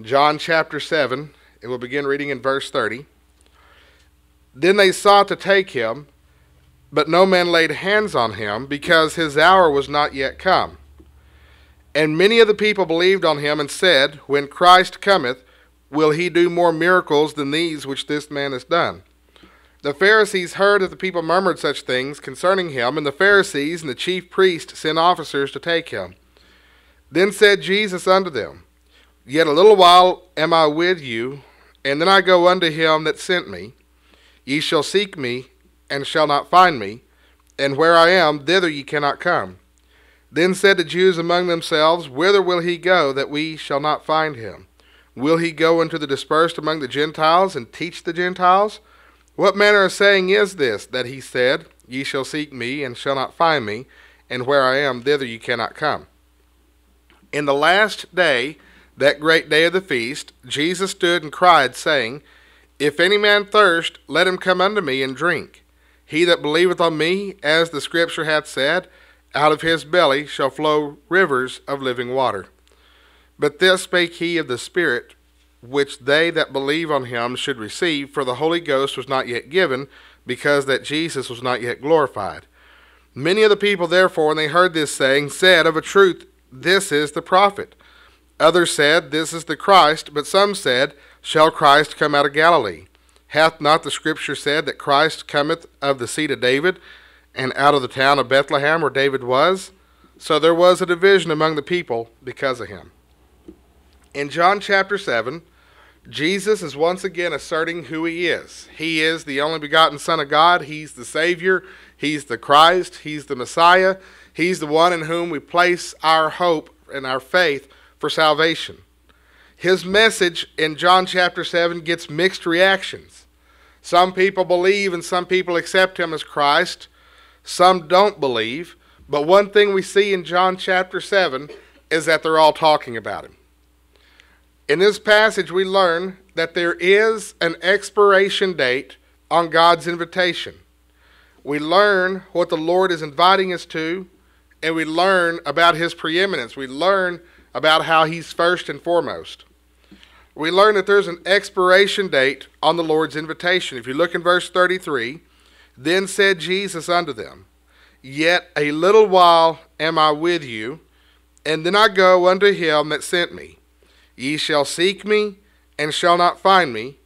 John chapter 7, and we'll begin reading in verse 30. Then they sought to take him, but no man laid hands on him, because his hour was not yet come. And many of the people believed on him and said, When Christ cometh, will he do more miracles than these which this man has done? The Pharisees heard that the people murmured such things concerning him, and the Pharisees and the chief priests sent officers to take him. Then said Jesus unto them, Yet a little while am I with you, and then I go unto him that sent me. Ye shall seek me, and shall not find me, and where I am, thither ye cannot come. Then said the Jews among themselves, Whither will he go, that we shall not find him? Will he go into the dispersed among the Gentiles, and teach the Gentiles? What manner of saying is this, that he said, Ye shall seek me, and shall not find me, and where I am, thither ye cannot come? In the last day, that great day of the feast, Jesus stood and cried, saying, If any man thirst, let him come unto me and drink. He that believeth on me, as the Scripture hath said, out of his belly shall flow rivers of living water. But this spake he of the Spirit, which they that believe on him should receive, for the Holy Ghost was not yet given, because that Jesus was not yet glorified. Many of the people, therefore, when they heard this saying, said, Of a truth, this is the prophet. Others said, This is the Christ, but some said, Shall Christ come out of Galilee? Hath not the Scripture said that Christ cometh of the seed of David, and out of the town of Bethlehem where David was? So there was a division among the people because of him. In John chapter 7, Jesus is once again asserting who he is. He is the only begotten Son of God. He's the Savior. He's the Christ. He's the Messiah. He's the one in whom we place our hope and our faith for salvation. His message in John chapter 7 gets mixed reactions. Some people believe and some people accept him as Christ. Some don't believe. But one thing we see in John chapter 7 is that they're all talking about him. In this passage, we learn that there is an expiration date on God's invitation. We learn what the Lord is inviting us to, and we learn about his preeminence. We learn about how he's first and foremost. We learn that there's an expiration date on the Lord's invitation. If you look in verse 33, then said Jesus unto them, Yet a little while am I with you, and then I go unto him that sent me. Ye shall seek me, and shall not find me,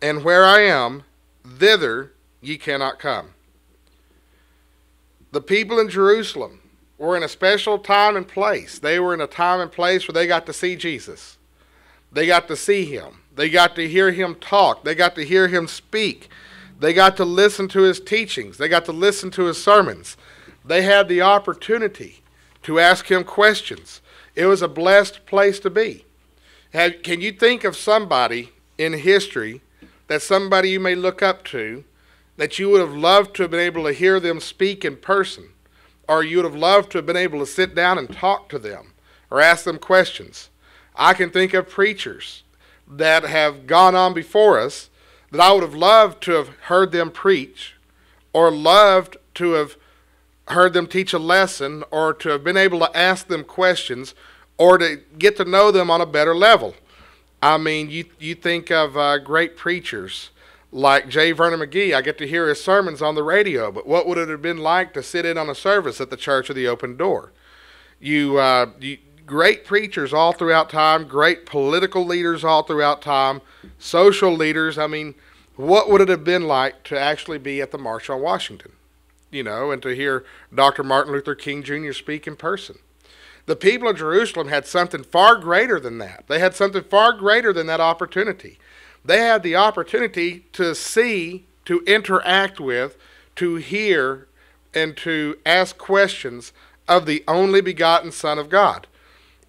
and where I am, thither ye cannot come. The people in Jerusalem were in a special time and place. They were in a time and place where they got to see Jesus. They got to see him. They got to hear him talk. They got to hear him speak. They got to listen to his teachings. They got to listen to his sermons. They had the opportunity to ask him questions. It was a blessed place to be. Have, can you think of somebody in history that somebody you may look up to that you would have loved to have been able to hear them speak in person, or you would have loved to have been able to sit down and talk to them or ask them questions? I can think of preachers that have gone on before us that I would have loved to have heard them preach or loved to have heard them teach a lesson or to have been able to ask them questions or to get to know them on a better level. I mean, you, you think of uh, great preachers like J. Vernon McGee. I get to hear his sermons on the radio, but what would it have been like to sit in on a service at the Church of the Open Door? You, uh, you great preachers all throughout time, great political leaders all throughout time, social leaders. I mean, what would it have been like to actually be at the March on Washington? You know, and to hear Dr. Martin Luther King Jr. speak in person. The people of Jerusalem had something far greater than that. They had something far greater than that opportunity. They had the opportunity to see, to interact with, to hear, and to ask questions of the only begotten Son of God.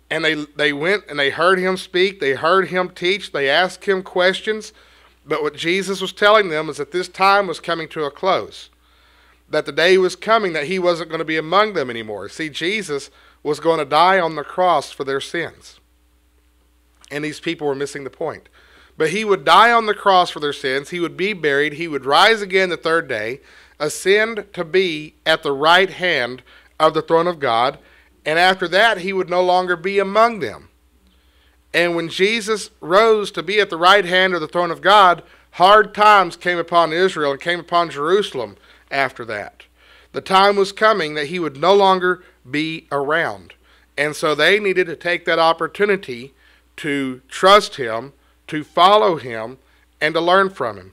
And they, they went and they heard him speak, they heard him teach, they asked him questions. But what Jesus was telling them is that this time was coming to a close, that the day was coming that he wasn't going to be among them anymore. See, Jesus was going to die on the cross for their sins. And these people were missing the point. But he would die on the cross for their sins. He would be buried. He would rise again the third day, ascend to be at the right hand of the throne of God. And after that, he would no longer be among them. And when Jesus rose to be at the right hand of the throne of God, hard times came upon Israel and came upon Jerusalem after that. The time was coming that he would no longer be around. And so they needed to take that opportunity to trust him, to follow him, and to learn from him.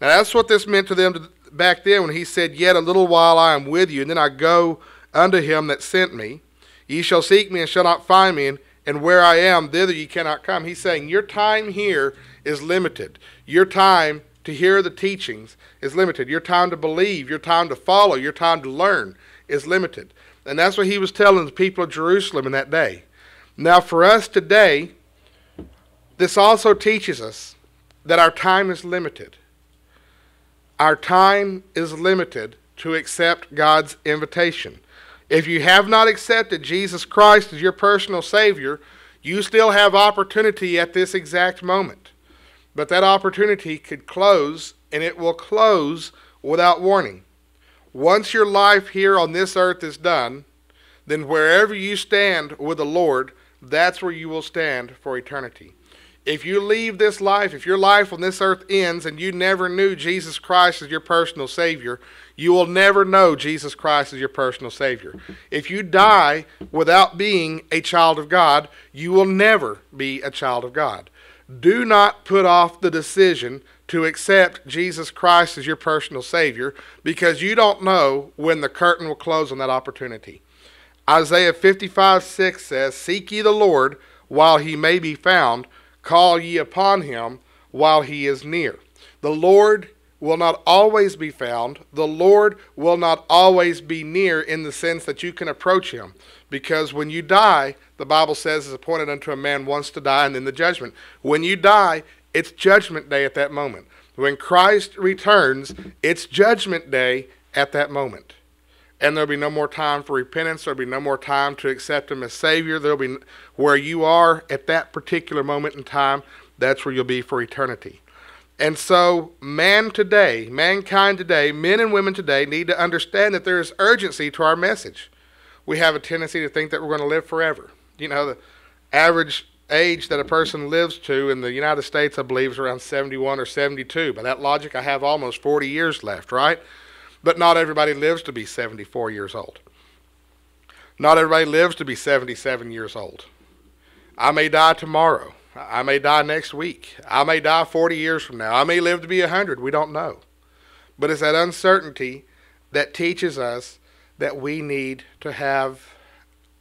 Now that's what this meant to them back then when he said, Yet a little while I am with you, and then I go unto him that sent me. Ye shall seek me and shall not find me, and, where I am, thither ye cannot come. He's saying, Your time here is limited. Your time to hear the teachings is limited. Your time to believe, your time to follow, your time to learn is limited. And that's what he was telling the people of Jerusalem in that day. Now, for us today, this also teaches us that our time is limited. Our time is limited to accept God's invitation. If you have not accepted Jesus Christ as your personal Savior, you still have opportunity at this exact moment. But that opportunity could close, and it will close without warning. Once your life here on this earth is done, then wherever you stand with the Lord, that's where you will stand for eternity. If you leave this life, if your life on this earth ends and you never knew Jesus Christ as your personal Savior, you will never know Jesus Christ as your personal Savior. If you die without being a child of God, you will never be a child of God. Do not put off the decision to accept Jesus Christ as your personal Savior because you don't know when the curtain will close on that opportunity. Isaiah 55 6 says, Seek ye the Lord while he may be found Call ye upon him while he is near. The Lord will not always be found. The Lord will not always be near in the sense that you can approach him. Because when you die, the Bible says it's appointed unto a man once to die and then the judgment. When you die, it's judgment day at that moment. When Christ returns, it's judgment day at that moment and there'll be no more time for repentance. There'll be no more time to accept Him as Savior. There'll be where you are at that particular moment in time, that's where you'll be for eternity. And so, man today, mankind today, men and women today need to understand that there is urgency to our message. We have a tendency to think that we're going to live forever. You know, the average age that a person lives to in the United States, I believe, is around 71 or 72. By that logic, I have almost 40 years left, right? But not everybody lives to be 74 years old. Not everybody lives to be 77 years old. I may die tomorrow. I may die next week. I may die 40 years from now. I may live to be 100. We don't know. But it's that uncertainty that teaches us that we need to have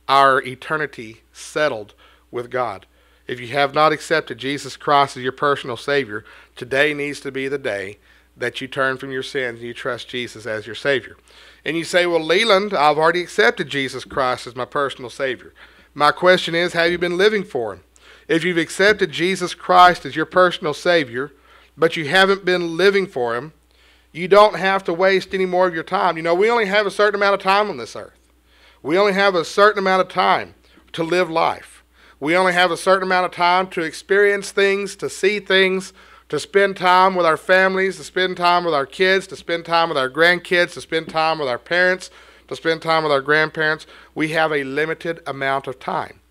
our eternity settled with God. If you have not accepted Jesus Christ as your personal Savior, today needs to be the day that you turn from your sins and you trust Jesus as your Savior. And you say, Well, Leland, I've already accepted Jesus Christ as my personal Savior. My question is, have you been living for Him? If you've accepted Jesus Christ as your personal Savior, but you haven't been living for Him, you don't have to waste any more of your time. You know, we only have a certain amount of time on this earth. We only have a certain amount of time to live life. We only have a certain amount of time to experience things, to see things, to spend time with our families, to spend time with our kids, to spend time with our grandkids, to spend time with our parents, to spend time with our grandparents. We have a limited amount of time.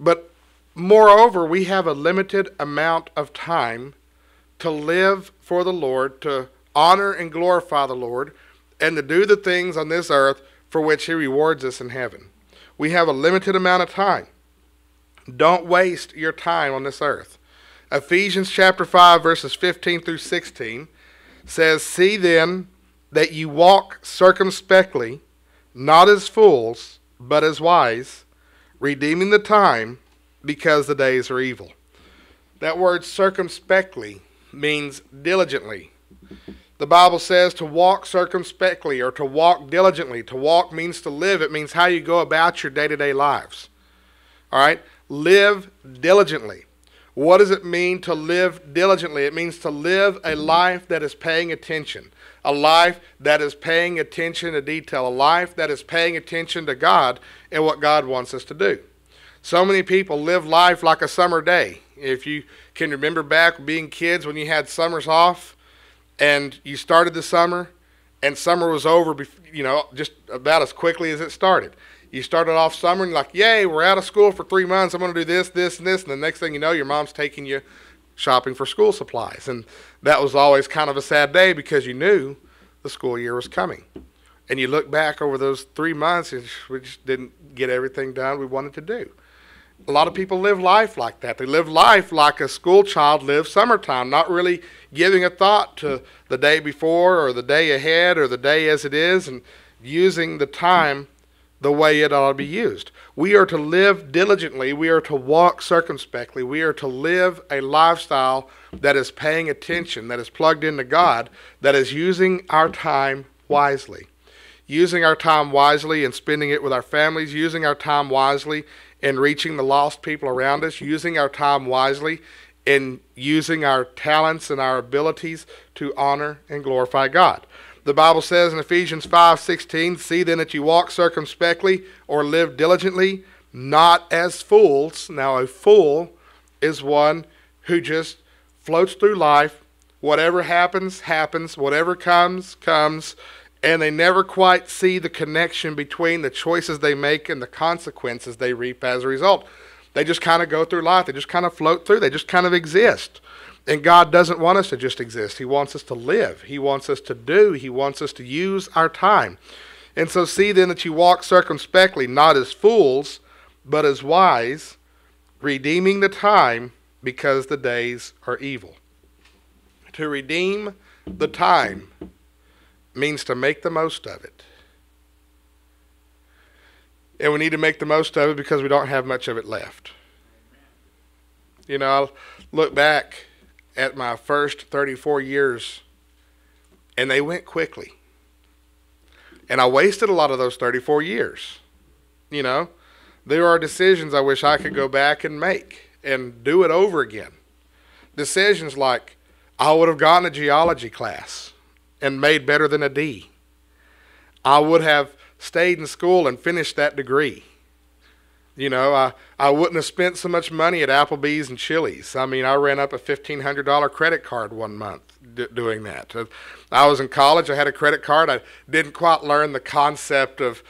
But moreover, we have a limited amount of time to live for the Lord, to honor and glorify the Lord, and to do the things on this earth for which He rewards us in heaven. We have a limited amount of time. Don't waste your time on this earth. Ephesians chapter 5, verses 15 through 16 says, See then that you walk circumspectly, not as fools, but as wise, redeeming the time, because the days are evil. That word circumspectly means diligently. The Bible says to walk circumspectly or to walk diligently. To walk means to live, it means how you go about your day to day lives. All right? Live diligently. What does it mean to live diligently? It means to live a life that is paying attention, a life that is paying attention to detail, a life that is paying attention to God and what God wants us to do. So many people live life like a summer day. If you can remember back being kids when you had summers off and you started the summer and summer was over, you know, just about as quickly as it started. You started off summer and you're like, yay, we're out of school for three months. I'm going to do this, this, and this. And the next thing you know, your mom's taking you shopping for school supplies. And that was always kind of a sad day because you knew the school year was coming. And you look back over those three months and we just didn't get everything done we wanted to do. A lot of people live life like that. They live life like a school child lives summertime, not really giving a thought to the day before or the day ahead or the day as it is and using the time the way it ought to be used. We are to live diligently. We are to walk circumspectly. We are to live a lifestyle that is paying attention, that is plugged into God, that is using our time wisely. Using our time wisely and spending it with our families, using our time wisely in reaching the lost people around us, using our time wisely in using our talents and our abilities to honor and glorify God. The Bible says in Ephesians 5:16, "See then that you walk circumspectly or live diligently, not as fools." Now a fool is one who just floats through life, whatever happens happens, whatever comes comes, and they never quite see the connection between the choices they make and the consequences they reap as a result. They just kind of go through life. They just kind of float through. They just kind of exist. And God doesn't want us to just exist. He wants us to live. He wants us to do. He wants us to use our time. And so see then that you walk circumspectly, not as fools, but as wise, redeeming the time because the days are evil. To redeem the time means to make the most of it. And we need to make the most of it because we don't have much of it left. You know, I'll look back at my first 34 years, and they went quickly. And I wasted a lot of those 34 years. You know, there are decisions I wish I could go back and make and do it over again. Decisions like I would have gotten a geology class and made better than a D. I would have stayed in school and finished that degree. You know, I, I wouldn't have spent so much money at Applebee's and Chili's. I mean, I ran up a $1,500 credit card one month d- doing that. Uh, I was in college, I had a credit card. I didn't quite learn the concept of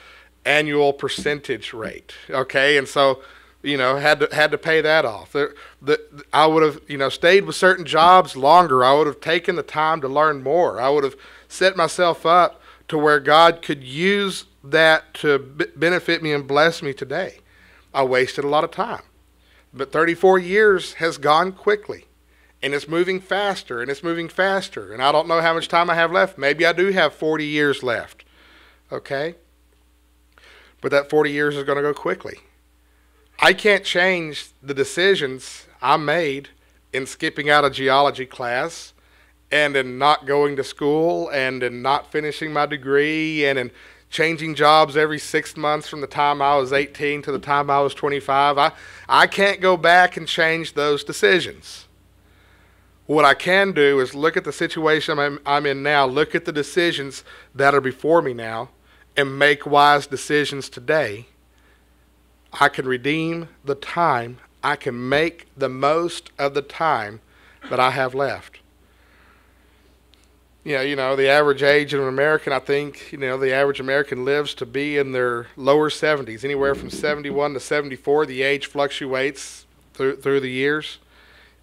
annual percentage rate. Okay, and so, you know, had to, had to pay that off. The, the, I would have, you know, stayed with certain jobs longer. I would have taken the time to learn more. I would have set myself up to where God could use that to b- benefit me and bless me today. I wasted a lot of time. But 34 years has gone quickly. And it's moving faster and it's moving faster. And I don't know how much time I have left. Maybe I do have 40 years left. Okay? But that 40 years is going to go quickly. I can't change the decisions I made in skipping out of geology class and in not going to school and in not finishing my degree and in changing jobs every six months from the time I was 18 to the time I was 25. I, I can't go back and change those decisions. What I can do is look at the situation I'm, I'm in now, look at the decisions that are before me now, and make wise decisions today. I can redeem the time. I can make the most of the time that I have left you know, you know, the average age of an American, I think, you know, the average American lives to be in their lower 70s, anywhere from 71 to 74. The age fluctuates through through the years.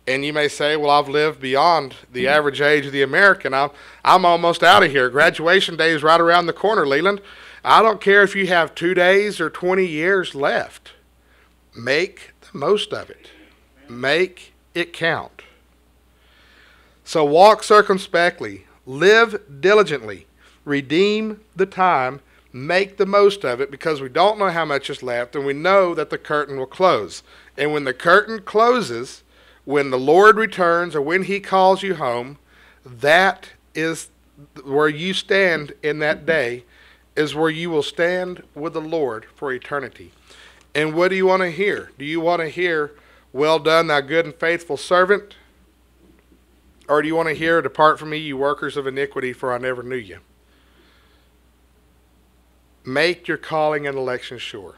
And you may say, well, I've lived beyond the mm-hmm. average age of the American. I'm, I'm almost out of here. Graduation day is right around the corner, Leland. I don't care if you have two days or 20 years left. Make the most of it. Make it count. So walk circumspectly, live diligently, redeem the time, make the most of it because we don't know how much is left and we know that the curtain will close. And when the curtain closes, when the Lord returns or when he calls you home, that is where you stand in that day, is where you will stand with the Lord for eternity. And what do you want to hear? Do you want to hear, Well done, thou good and faithful servant? Or do you want to hear, Depart from me, you workers of iniquity, for I never knew you? Make your calling and election sure.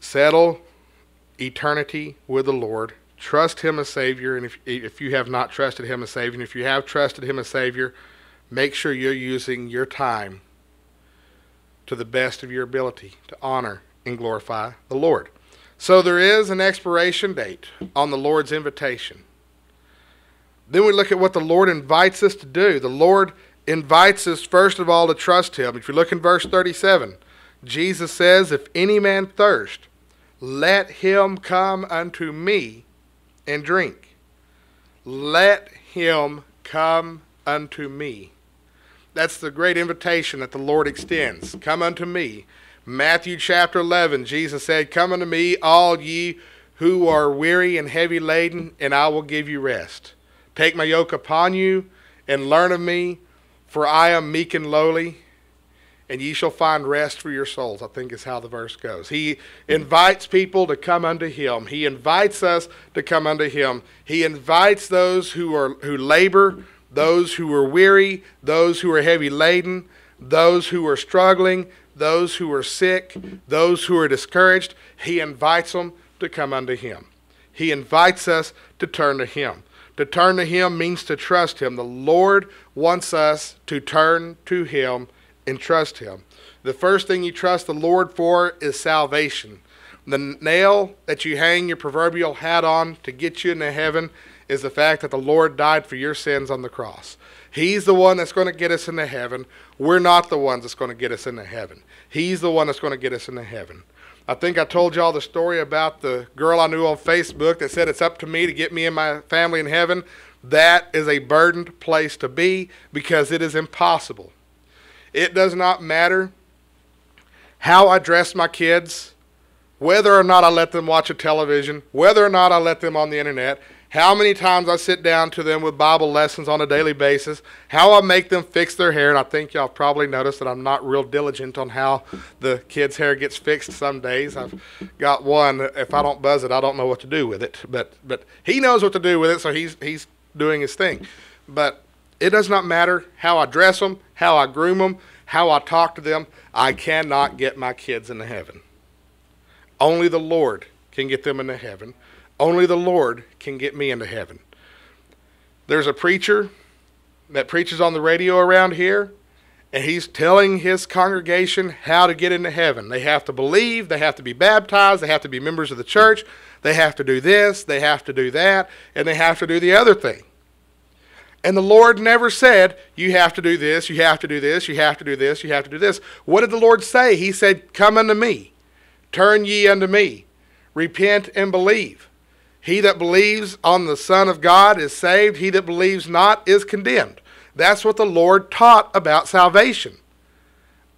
Settle eternity with the Lord. Trust Him as Savior. And if, if you have not trusted Him as Savior, and if you have trusted Him as Savior, make sure you're using your time to the best of your ability to honor and glorify the Lord. So there is an expiration date on the Lord's invitation. Then we look at what the Lord invites us to do. The Lord invites us, first of all, to trust Him. If you look in verse 37, Jesus says, If any man thirst, let him come unto me and drink. Let him come unto me. That's the great invitation that the Lord extends. Come unto me. Matthew chapter 11, Jesus said, Come unto me, all ye who are weary and heavy laden, and I will give you rest. Take my yoke upon you and learn of me, for I am meek and lowly, and ye shall find rest for your souls, I think is how the verse goes. He invites people to come unto him. He invites us to come unto him. He invites those who are who labor, those who are weary, those who are heavy laden, those who are struggling, those who are sick, those who are discouraged. He invites them to come unto him. He invites us to turn to him. To turn to him means to trust him. The Lord wants us to turn to him and trust him. The first thing you trust the Lord for is salvation. The nail that you hang your proverbial hat on to get you into heaven is the fact that the Lord died for your sins on the cross. He's the one that's going to get us into heaven. We're not the ones that's going to get us into heaven. He's the one that's going to get us into heaven. I think I told y'all the story about the girl I knew on Facebook that said it's up to me to get me and my family in heaven. That is a burdened place to be because it is impossible. It does not matter how I dress my kids, whether or not I let them watch a television, whether or not I let them on the internet, how many times I sit down to them with Bible lessons on a daily basis, how I make them fix their hair, and I think y'all probably noticed that I'm not real diligent on how the kids' hair gets fixed some days. I've got one, if I don't buzz it, I don't know what to do with it. But but he knows what to do with it, so he's he's doing his thing. But it does not matter how I dress them, how I groom them, how I talk to them. I cannot get my kids into heaven. Only the Lord can get them into heaven. Only the Lord can get me into heaven. There's a preacher that preaches on the radio around here, and he's telling his congregation how to get into heaven. They have to believe, they have to be baptized, they have to be members of the church, they have to do this, they have to do that, and they have to do the other thing. And the Lord never said, You have to do this, you have to do this, you have to do this, you have to do this. What did the Lord say? He said, Come unto me, turn ye unto me, repent and believe. He that believes on the Son of God is saved. He that believes not is condemned. That's what the Lord taught about salvation.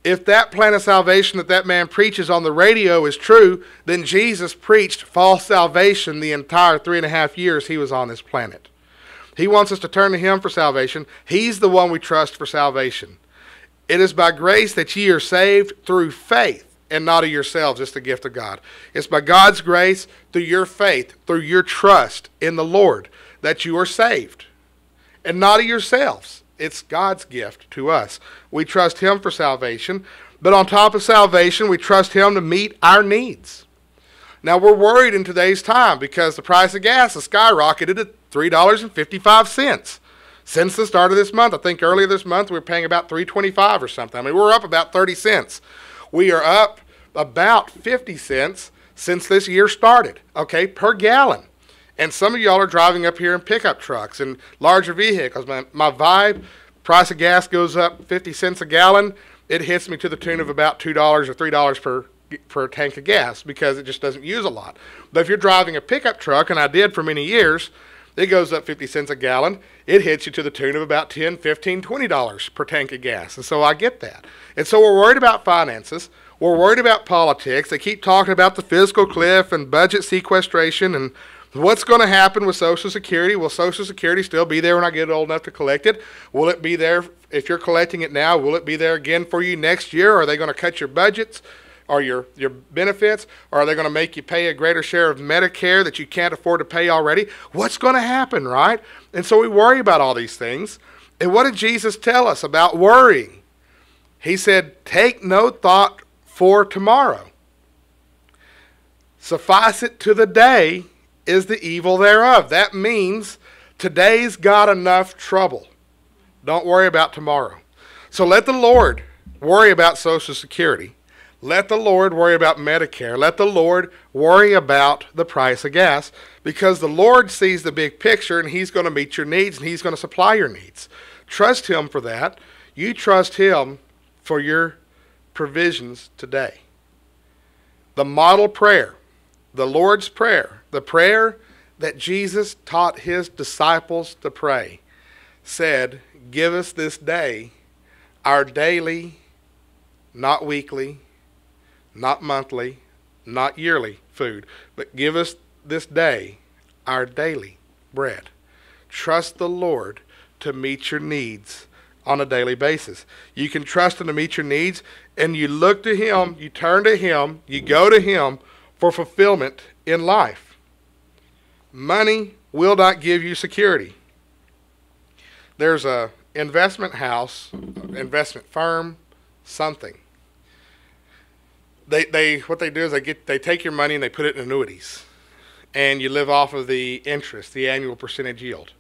If that plan of salvation that that man preaches on the radio is true, then Jesus preached false salvation the entire three and a half years he was on this planet. He wants us to turn to him for salvation. He's the one we trust for salvation. It is by grace that ye are saved through faith and not of yourselves. It's the gift of God. It's by God's grace, through your faith, through your trust in the Lord, that you are saved, and not of yourselves. It's God's gift to us. We trust Him for salvation, but on top of salvation, we trust Him to meet our needs. Now, we're worried in today's time because the price of gas has skyrocketed to $3.55 since the start of this month. I think earlier this month we were paying about 325 or something. I mean, we're up about 30 cents. We are up about 50 cents since this year started, okay, per gallon. And some of y'all are driving up here in pickup trucks and larger vehicles. My, my vibe, price of gas goes up 50 cents a gallon. It hits me to the tune of about $2 or $3 per per tank of gas because it just doesn't use a lot. But if you're driving a pickup truck, and I did for many years, it goes up 50 cents a gallon. It hits you to the tune of about 10, 15, 20 dollars per tank of gas. And so I get that. And so we're worried about finances. We're worried about politics. They keep talking about the fiscal cliff and budget sequestration and what's going to happen with Social Security. Will Social Security still be there when I get old enough to collect it? Will it be there if you're collecting it now? Will it be there again for you next year? Are they going to cut your budgets? Or your, your benefits? Or are they going to make you pay a greater share of Medicare that you can't afford to pay already? What's going to happen, right? And so we worry about all these things. And what did Jesus tell us about worrying? He said, Take no thought for tomorrow. Suffice it to the day is the evil thereof. That means today's got enough trouble. Don't worry about tomorrow. So let the Lord worry about Social Security. Let the Lord worry about Medicare. Let the Lord worry about the price of gas because the Lord sees the big picture and He's going to meet your needs and He's going to supply your needs. Trust Him for that. You trust Him for your provisions today. The model prayer, the Lord's Prayer, the prayer that Jesus taught His disciples to pray, said, Give us this day our daily, not weekly, not monthly, not yearly food, but give us this day our daily bread. Trust the Lord to meet your needs on a daily basis. You can trust Him to meet your needs, and you look to Him, you turn to Him, you go to Him for fulfillment in life. Money will not give you security. There's a investment house, investment firm, something they they what they do is they get they take your money and they put it in annuities, and you live off of the interest, the annual percentage yield,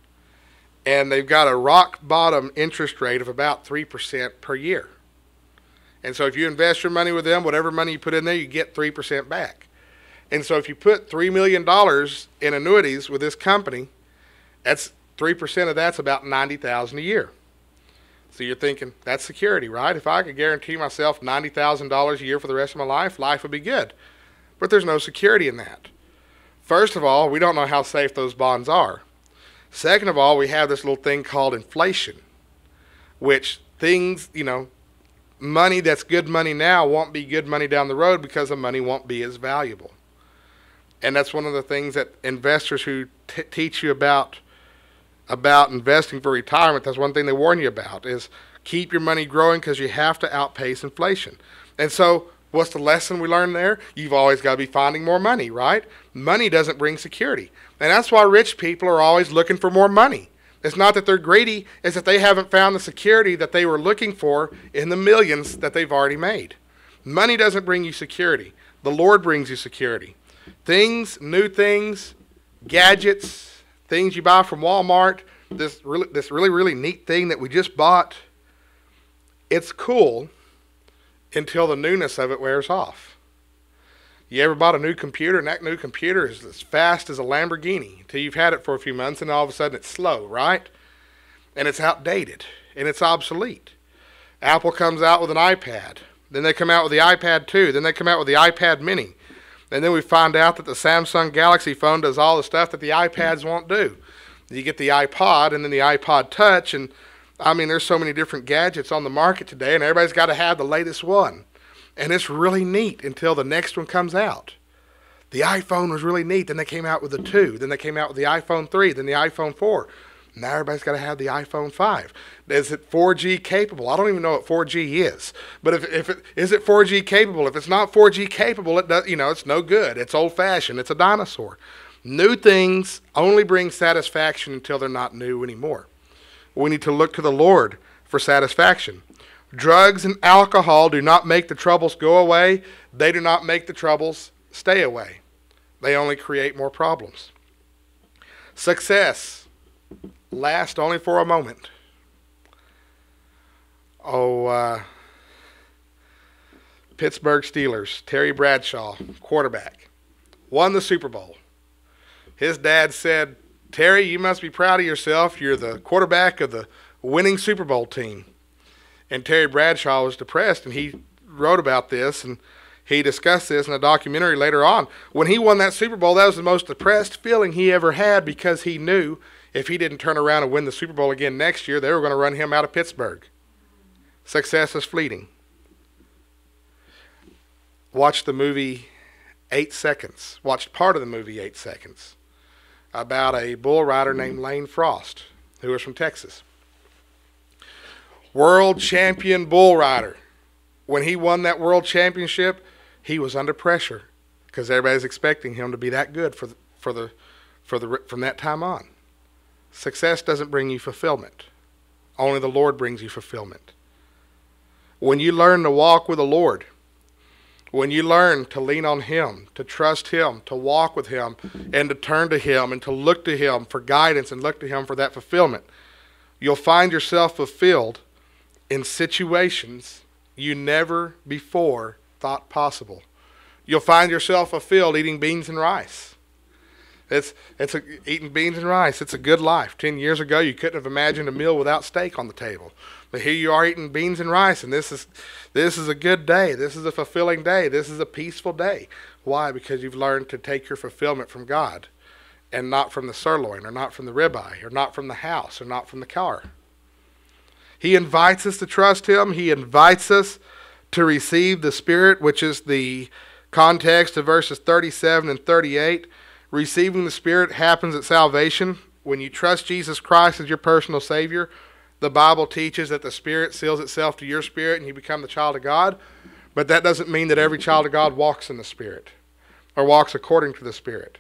and they've got a rock bottom interest rate of about three percent per year. And so if you invest your money with them, whatever money you put in there, you get three percent back. And so if you put three million dollars in annuities with this company, that's three percent of that's about ninety thousand a year. So you're thinking, that's security, right? If I could guarantee myself $90,000 a year for the rest of my life, life would be good. But there's no security in that. First of all, we don't know how safe those bonds are. Second of all, we have this little thing called inflation, which things, you know, money that's good money now won't be good money down the road because the money won't be as valuable. And that's one of the things that investors who teach you about about investing for retirement, that's one thing they warn you about is keep your money growing because you have to outpace inflation. And so, what's the lesson we learned there? You've always got to be finding more money, right? Money doesn't bring security. And that's why rich people are always looking for more money. It's not that they're greedy, it's that they haven't found the security that they were looking for in the millions that they've already made. Money doesn't bring you security. The Lord brings you security. Things, new things, gadgets, things you buy from Walmart, this really this really really neat thing that we just bought. It's cool until the newness of it wears off. You ever bought a new computer and that new computer is as fast as a Lamborghini until you've had it for a few months and all of a sudden it's slow, right? And it's outdated and it's obsolete. Apple comes out with an iPad. Then they come out with the iPad 2. Then they come out with the iPad mini. And then we find out that the Samsung Galaxy phone does all the stuff that the iPads won't do. You get the iPod and then the iPod Touch, and I mean, there's so many different gadgets on the market today, and everybody's got to have the latest one. And it's really neat until the next one comes out. The iPhone was really neat. Then they came out with the 2. Then they came out with the iPhone 3. Then the iPhone 4. Now everybody's got to have the iPhone 5. Is it 4G capable? I don't even know what 4G is. But if, if it is it 4G capable? If it's not 4G capable, it does, you know, it's no good. It's old fashioned. It's a dinosaur. New things only bring satisfaction until they're not new anymore. We need to look to the Lord for satisfaction. Drugs and alcohol do not make the troubles go away. They do not make the troubles stay away. They only create more problems. Success last only for a moment. Oh, uh, Pittsburgh Steelers, Terry Bradshaw, quarterback, won the Super Bowl. His dad said, Terry, you must be proud of yourself. You're the quarterback of the winning Super Bowl team. And Terry Bradshaw was depressed, and he wrote about this, and he discussed this in a documentary later on. When he won that Super Bowl, that was the most depressed feeling he ever had because he knew if he didn't turn around and win the Super Bowl again next year, they were going to run him out of Pittsburgh. Success is fleeting. Watch the movie Eight Seconds. Watched part of the movie Eight Seconds about a bull rider mm-hmm. named Lane Frost, who was from Texas. World champion bull rider. When he won that world championship, he was under pressure because everybody's expecting him to be that good for the, for the, for the, from that time on. Success doesn't bring you fulfillment. Only the Lord brings you fulfillment. When you learn to walk with the Lord, when you learn to lean on Him, to trust Him, to walk with Him, and to turn to Him and to look to Him for guidance and look to Him for that fulfillment, you'll find yourself fulfilled in situations you never before thought possible. You'll find yourself fulfilled eating beans and rice. It's it's a, eating beans and rice. It's a good life. Ten years ago, you couldn't have imagined a meal without steak on the table, but here you are eating beans and rice, and this is this is a good day. This is a fulfilling day. This is a peaceful day. Why? Because you've learned to take your fulfillment from God, and not from the sirloin, or not from the ribeye, or not from the house, or not from the car. He invites us to trust Him. He invites us to receive the Spirit, which is the context of verses 37 and 38. Receiving the Spirit happens at salvation. When you trust Jesus Christ as your personal Savior, the Bible teaches that the Spirit seals itself to your spirit and you become the child of God. But that doesn't mean that every child of God walks in the Spirit or walks according to the Spirit.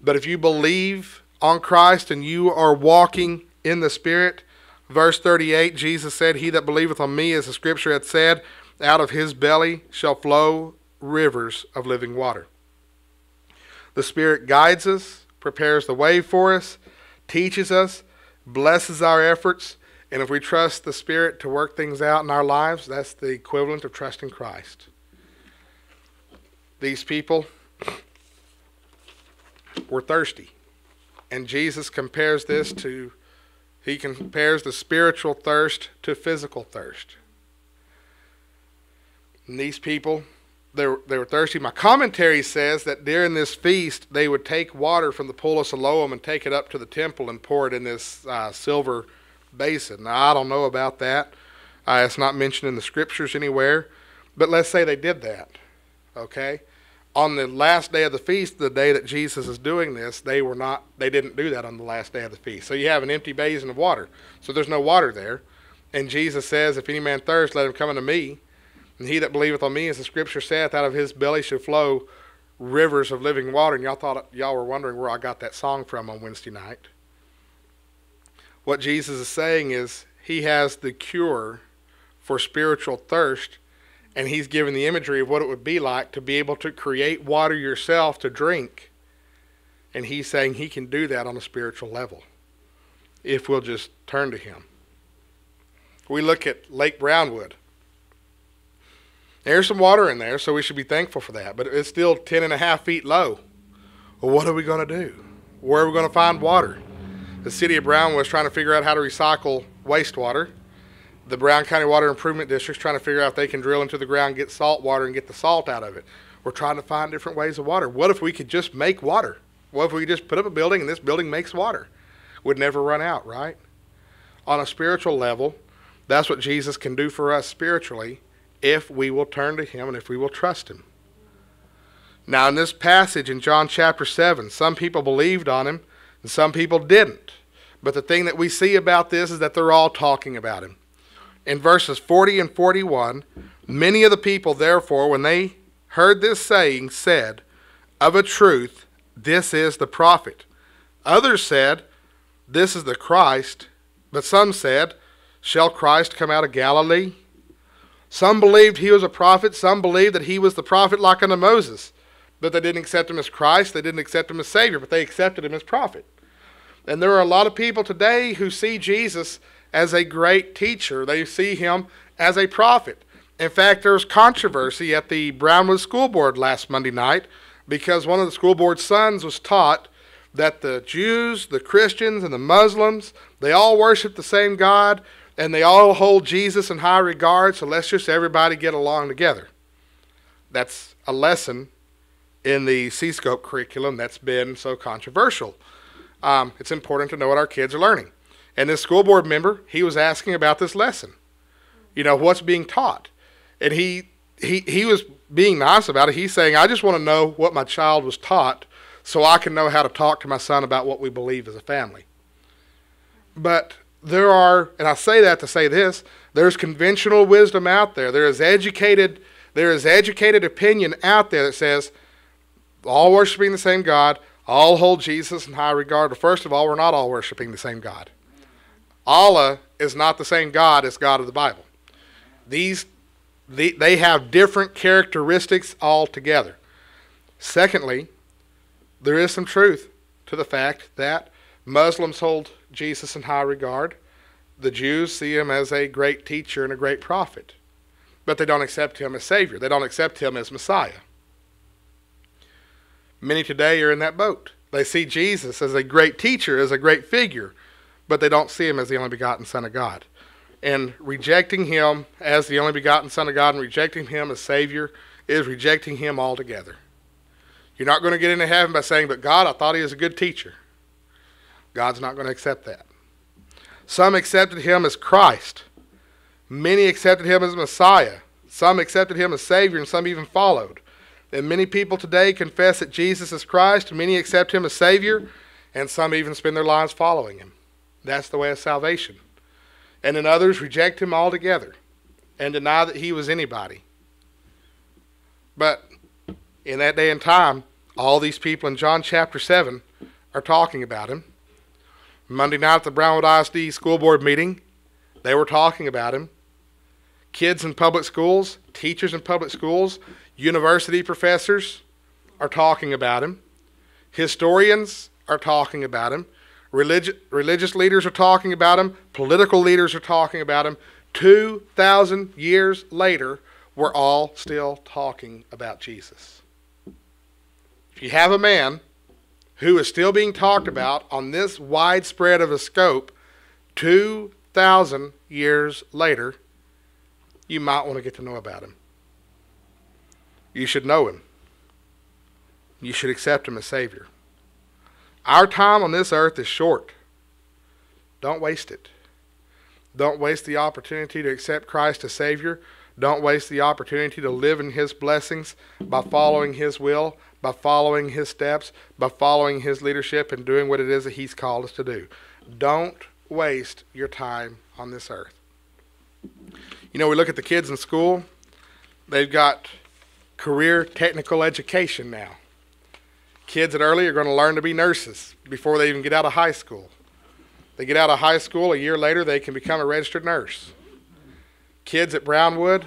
But if you believe on Christ and you are walking in the Spirit, Verse 38 Jesus said, He that believeth on me, as the scripture hath said, out of his belly shall flow rivers of living water. The Spirit guides us, prepares the way for us, teaches us, blesses our efforts, and if we trust the Spirit to work things out in our lives, that's the equivalent of trusting Christ. These people were thirsty. And Jesus compares this to he compares the spiritual thirst to physical thirst. And these people, they were, they were thirsty. My commentary says that during this feast, they would take water from the pool of Siloam and take it up to the temple and pour it in this uh, silver basin. Now, I don't know about that. Uh, it's not mentioned in the scriptures anywhere. But let's say they did that. Okay? on the last day of the feast, the day that Jesus is doing this, they were not they didn't do that on the last day of the feast. So you have an empty basin of water. So there's no water there. And Jesus says, If any man thirst, let him come unto me. And he that believeth on me, as the scripture saith, out of his belly shall flow rivers of living water. And y'all thought y'all were wondering where I got that song from on Wednesday night. What Jesus is saying is he has the cure for spiritual thirst and he's given the imagery of what it would be like to be able to create water yourself to drink. And he's saying he can do that on a spiritual level if we'll just turn to him. We look at Lake Brownwood. There's some water in there, so we should be thankful for that, but it's still 10 and a half feet low. Well, what are we going to do? Where are we going to find water? The city of Brown was trying to figure out how to recycle wastewater the Brown County Water Improvement District's trying to figure out if they can drill into the ground, get salt water, and get the salt out of it. We're trying to find different ways of water. What if we could just make water? What if we just put up a building and this building makes water? Would never run out, right? On a spiritual level, that's what Jesus can do for us spiritually if we will turn to Him and if we will trust Him. Now, in this passage in John chapter 7, some people believed on Him and some people didn't. But the thing that we see about this is that they're all talking about Him in verses 40 and 41 Many of the people, therefore, when they heard this saying, said, Of a truth, this is the prophet. Others said, This is the Christ. But some said, Shall Christ come out of Galilee? Some believed he was a prophet. Some believed that he was the prophet like unto Moses. But they didn't accept him as Christ. They didn't accept him as Savior, but they accepted him as prophet. And there are a lot of people today who see Jesus as a great teacher. They see him as a prophet. In fact, there was controversy at the Brownwood School Board last Monday night because one of the school board sons was taught that the Jews, the Christians, and the Muslims, they all worship the same God and they all hold Jesus in high regard, so let's just everybody get along together. That's a lesson in the C-Scope curriculum that's been so controversial. Um, it's important to know what our kids are learning. And this school board member, he was asking about this lesson. You know, what's being taught. And he he he was being nice about it. He's saying, I just want to know what my child was taught so I can know how to talk to my son about what we believe as a family. But there are, and I say that to say this, there's conventional wisdom out there. There is educated, there is educated opinion out there that says all worshiping the same God, all hold Jesus in high regard. But first of all, we're not all worshiping the same God. Allah is not the same God as God of the Bible. These the, they have different characteristics altogether. Secondly, there is some truth to the fact that Muslims hold Jesus in high regard. The Jews see him as a great teacher and a great prophet. but they don't accept him as Savior. They don't accept him as Messiah. Many today are in that boat. They see Jesus as a great teacher, as a great figure, but they don't see him as the only begotten Son of God. And rejecting him as the only begotten Son of God and rejecting him as Savior is rejecting him altogether. You're not going to get into heaven by saying, But God, I thought he was a good teacher. God's not going to accept that. Some accepted him as Christ. Many accepted him as Messiah. Some accepted him as Savior, and some even followed. And many people today confess that Jesus is Christ, many accept him as Savior, and some even spend their lives following him. That's the way of salvation. And then others reject him altogether and deny that he was anybody. But in that day and time, all these people in John chapter 7 are talking about him. Monday night at the Brownwood ISD school board meeting, they were talking about him. Kids in public schools, teachers in public schools, university professors are talking about him. Historians are talking about him. Religi- religious leaders are talking about him. Political leaders are talking about him. 2,000 years later, we're all still talking about Jesus. If you have a man who is still being talked about on this widespread of a scope 2,000 years later, you might want to get to know about him. You should know him. You should accept him as Savior. Our time on this earth is short. Don't waste it. Don't waste the opportunity to accept Christ as Savior. Don't waste the opportunity to live in His blessings by following His will, by following His steps, by following His leadership, and doing what it is that He's called us to do. Don't waste your time on this earth. You know, we look at the kids in school, they've got career technical education now. Kids at early are going to learn to be nurses before they even get out of high school. They get out of high school, a year later, they can become a registered nurse. Kids at Brownwood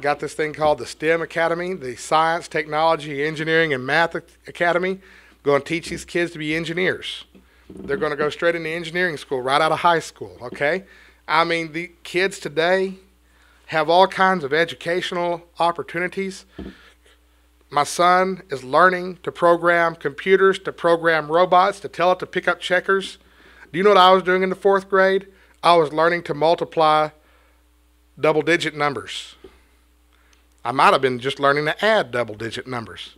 got this thing called the STEM Academy, the Science, Technology, Engineering, and Math Academy. Going to teach these kids to be engineers. They're going to go straight into engineering school right out of high school, okay? I mean, the kids today have all kinds of educational opportunities. My son is learning to program computers, to program robots, to tell it to pick up checkers. Do you know what I was doing in the fourth grade? I was learning to multiply double digit numbers. I might have been just learning to add double digit numbers.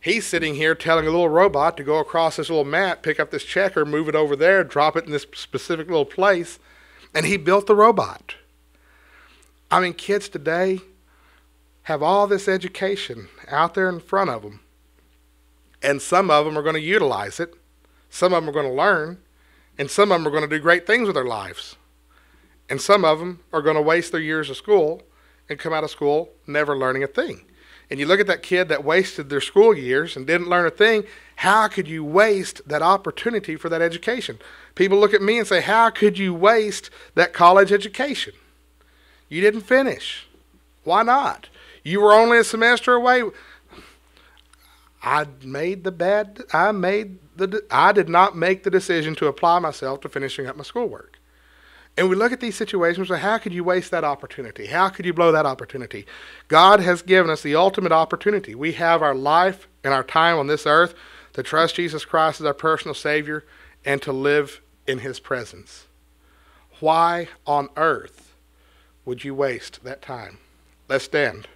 He's sitting here telling a little robot to go across this little map, pick up this checker, move it over there, drop it in this specific little place, and he built the robot. I mean, kids today have all this education out there in front of them, and some of them are going to utilize it, some of them are going to learn, and some of them are going to do great things with their lives. And some of them are going to waste their years of school and come out of school never learning a thing. And you look at that kid that wasted their school years and didn't learn a thing, how could you waste that opportunity for that education? People look at me and say, How could you waste that college education? You didn't finish. Why not? You were only a semester away. I made the bad. I made the. I did not make the decision to apply myself to finishing up my schoolwork. And we look at these situations and how could you waste that opportunity? How could you blow that opportunity? God has given us the ultimate opportunity. We have our life and our time on this earth to trust Jesus Christ as our personal Savior and to live in His presence. Why on earth would you waste that time? Let's stand.